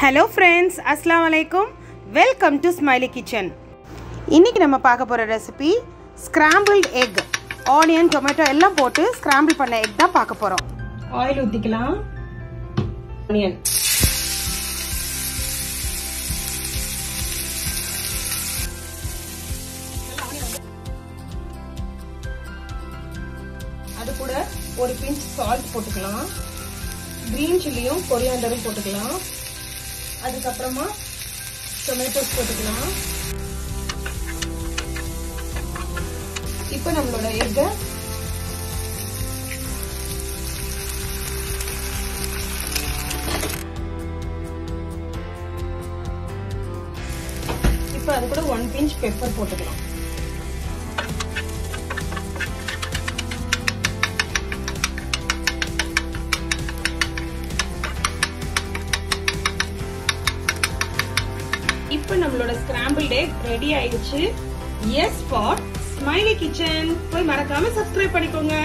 Hello friends அஸ்லாம் வலைக்கும் welcome to smiley kitchen இன்றைக்கி நம்ம பார்க்க போகிற recipe scrambled egg onion tomato எல்லாம் போட்டு ஸ்க்ராம்பிள் பண்ண எக் தான் பார்க்க போகிறோம் ஆயில் ஊற்றிக்கலாம் ஆனியன் அது கூட ஒரு பிஞ்ச் சால்ட் போட்டுக்கலாம். கிரீன் சில்லியும் கொரியாண்டரும் போட்டுக்கலாம். அதுக்கப்புறமா டொமேட்டோஸ் போட்டுக்கலாம். இப்போ நம்மளோட எக்கை இப்போ அது கூட ஒன் பிஞ்ச் பெப்பர் போட்டுக்கலாம். இப்போ நம்மளோட ஸ்கிராம்பிள் டே ரெடி ஆயிடுச்சு. எஸ் ஃபார் ஸ்மைலி கிச்சன் போய் மறக்காம சப்ஸ்கிரைப் பண்ணிக்கோங்க.